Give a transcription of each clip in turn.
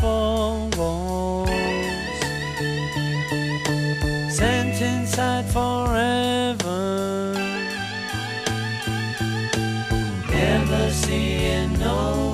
four walls, sent inside forever. Never seeing no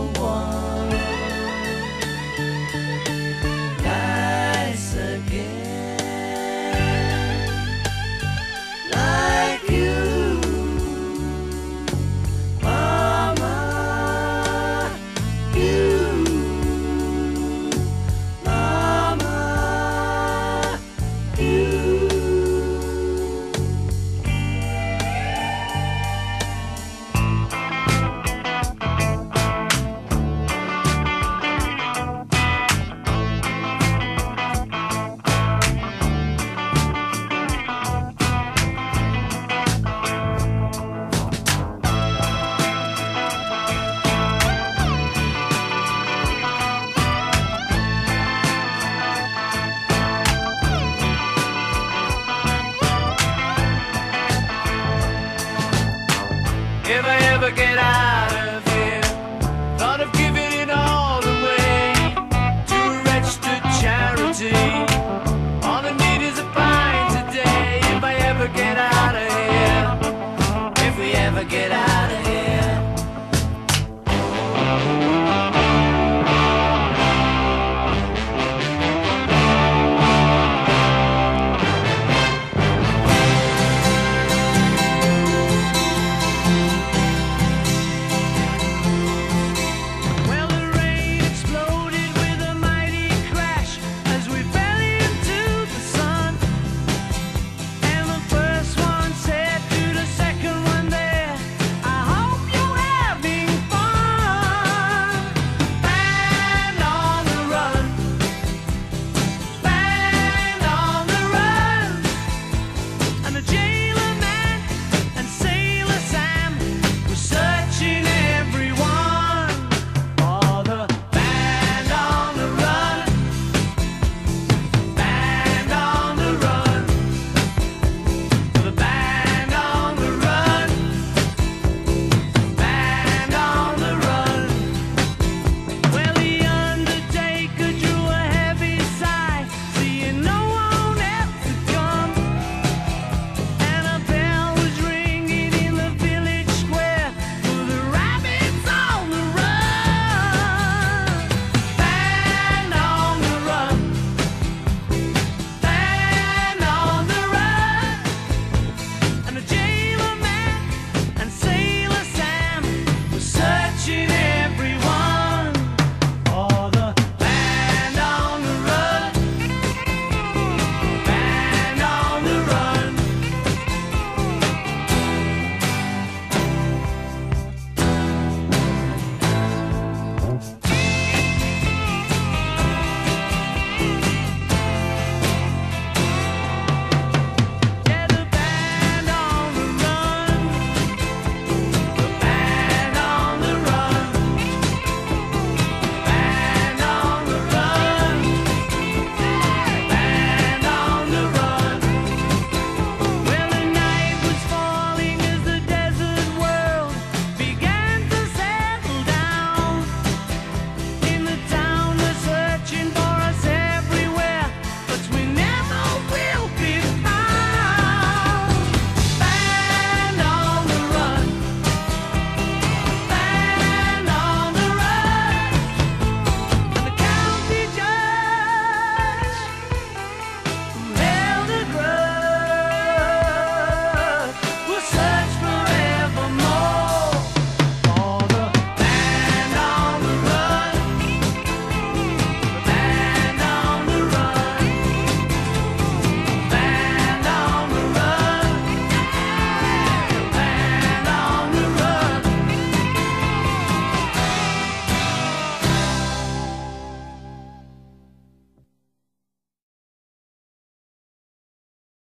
If I ever get out